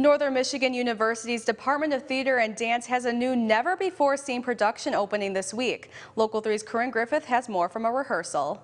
Northern Michigan University's Department of Theater and Dance has a new never-before-seen production opening this week. Local 3's Corinne Griffith has more from a rehearsal.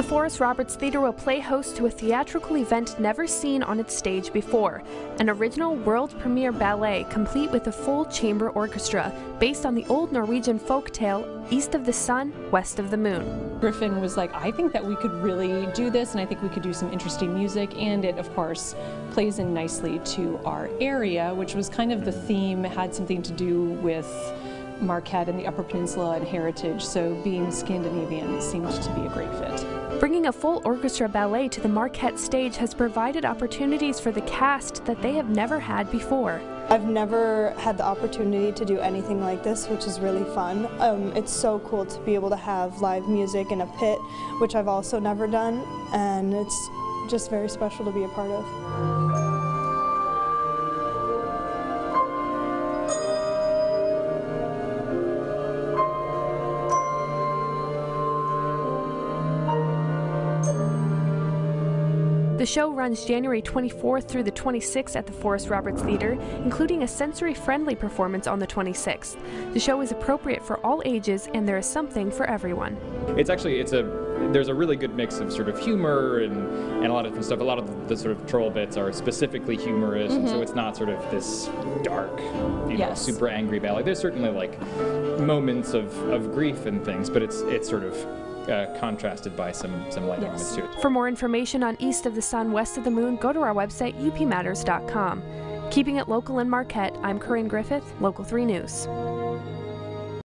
The Forest Roberts Theater will play host to a theatrical event never seen on its stage before, an original world premiere ballet complete with a full chamber orchestra based on the old Norwegian folk tale East of the Sun, West of the Moon. Griffin was like, I think that we could really do this and I think we could do some interesting music and it of course plays in nicely to our area, which was kind of the theme, had something to do with Marquette and the Upper Peninsula and heritage, so being Scandinavian seemed to be a great fit. Bringing a full orchestra ballet to the Marquette stage has provided opportunities for the cast that they have never had before. I've never had the opportunity to do anything like this, which is really fun. Um, it's so cool to be able to have live music in a pit, which I've also never done, and it's just very special to be a part of. The show runs January 24th through the 26th at the Forest Roberts Theater, including a sensory-friendly performance on the 26th. The show is appropriate for all ages and there is something for everyone. It's actually it's a there's a really good mix of sort of humor and, and a lot of different stuff. A lot of the, the sort of troll bits are specifically humorous, mm -hmm. and so mm-hmm. it's not sort of this dark, you yes. know, super angry ballet. There's certainly like moments of, of grief and things, but it's it's sort of uh, contrasted by some, some light yes. elements too. For more information on East of the Sun, West of the Moon, go to our website, upmatters.com. Keeping it local in Marquette, I'm Corinne Griffith, Local 3 News.